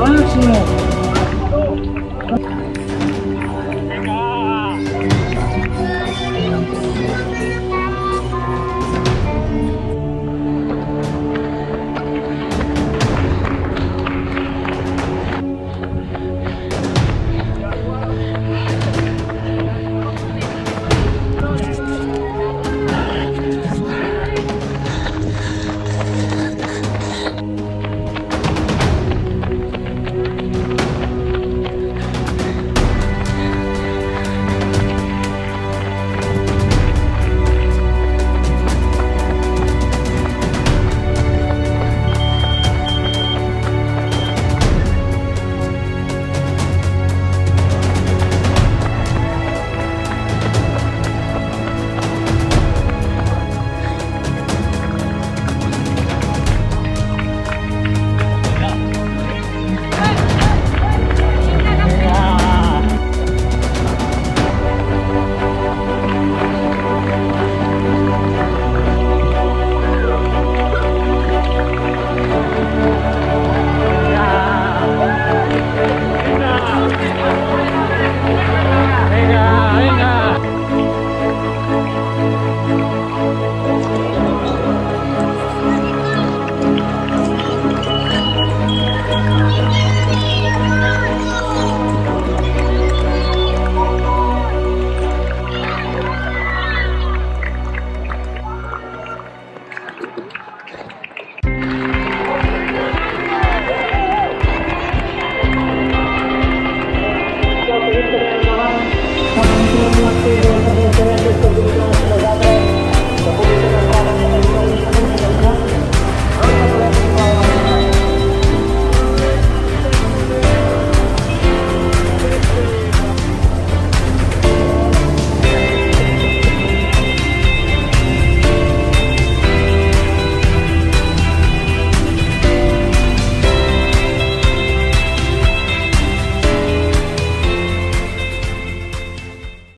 Arsenal.